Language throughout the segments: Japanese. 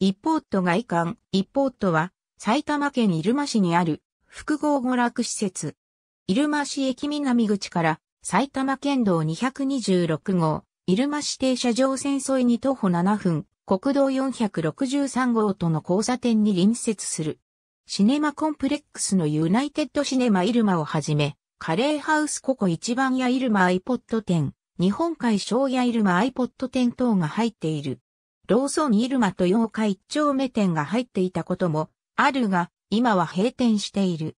一方と外観、一方とは、埼玉県入間市にある。複合娯楽施設。入間市駅南口から。埼玉県道226号、入間市停車場線沿いに徒歩7分、国道463号との交差点に隣接する。シネマコンプレックスのユナイテッドシネマイルマをはじめ、カレーハウスココ一番やイルマ iPod 店、日本海小やイルマ iPod 店等が入っている。ローソンイルマと妖怪一丁目店が入っていたこともあるが、今は閉店している。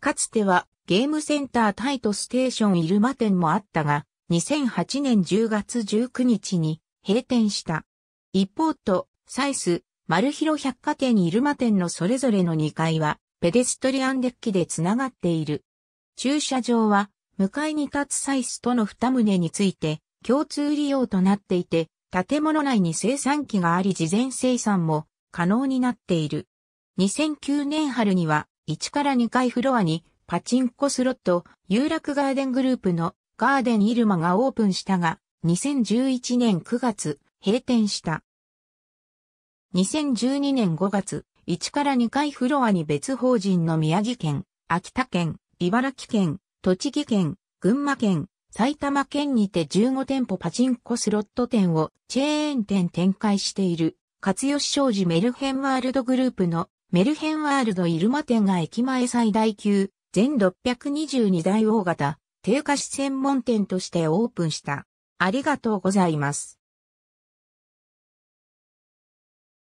かつてはゲームセンタータイトステーションイルマ店もあったが、2008年10月19日に閉店した。一方と、サイス、マルヒロ百貨店イルマ店のそれぞれの2階は、ペデストリアンデッキでつながっている。駐車場は、向かいに立つサイスとの二棟について、共通利用となっていて、建物内に生産機があり事前生産も可能になっている。2009年春には1から2階フロアにパチンコスロット有楽ガーデングループのガーデンイルマがオープンしたが2011年9月閉店した。2012年5月1から2階フロアに別法人の宮城県、秋田県、茨城県、栃木県、群馬県、埼玉県にて15店舗パチンコスロット店をチェーン店展開している、勝吉商事メルヘンワールドグループのメルヘンワールドイルマ店が駅前最大級、全622台大型、低下市専門店としてオープンした。ありがとうございます。